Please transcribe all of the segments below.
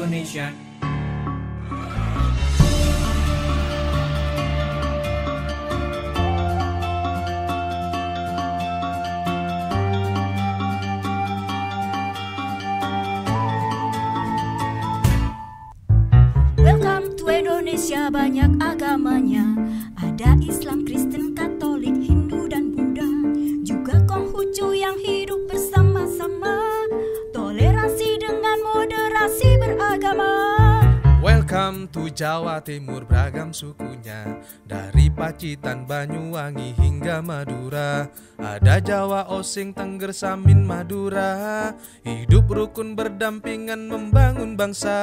Indonesia. Welcome to Indonesia banyak agamanya Ada Islam, Kristen, Katolik Welcome to Jawa Timur beragam sukunya. Dari Pacitan, Banyuwangi hingga Madura. Ada Jawa, Osing, Tengger, Samin, Madura. Hidup rukun berdampingan membangun bangsa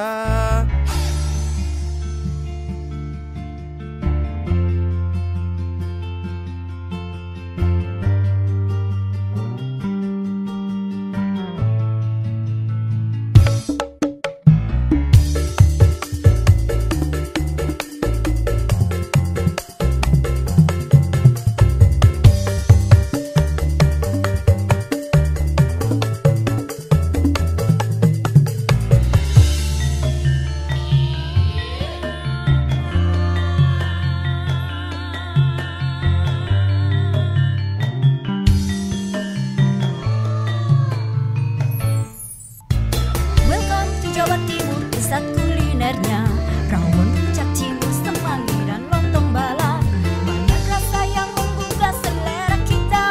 kulinernya Rawon puncak Timur, semanggi dan lontong balap Banyak rasa yang menggugah selera kita?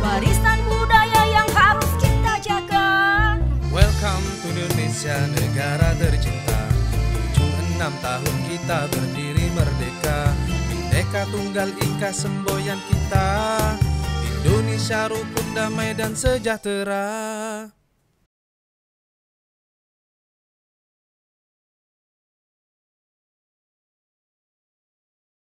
Warisan budaya yang harus kita jaga. Welcome to Indonesia, negara tercinta. 76 tahun kita berdiri merdeka. Bineka Tunggal Ika semboyan kita. Indonesia rukun damai dan sejahtera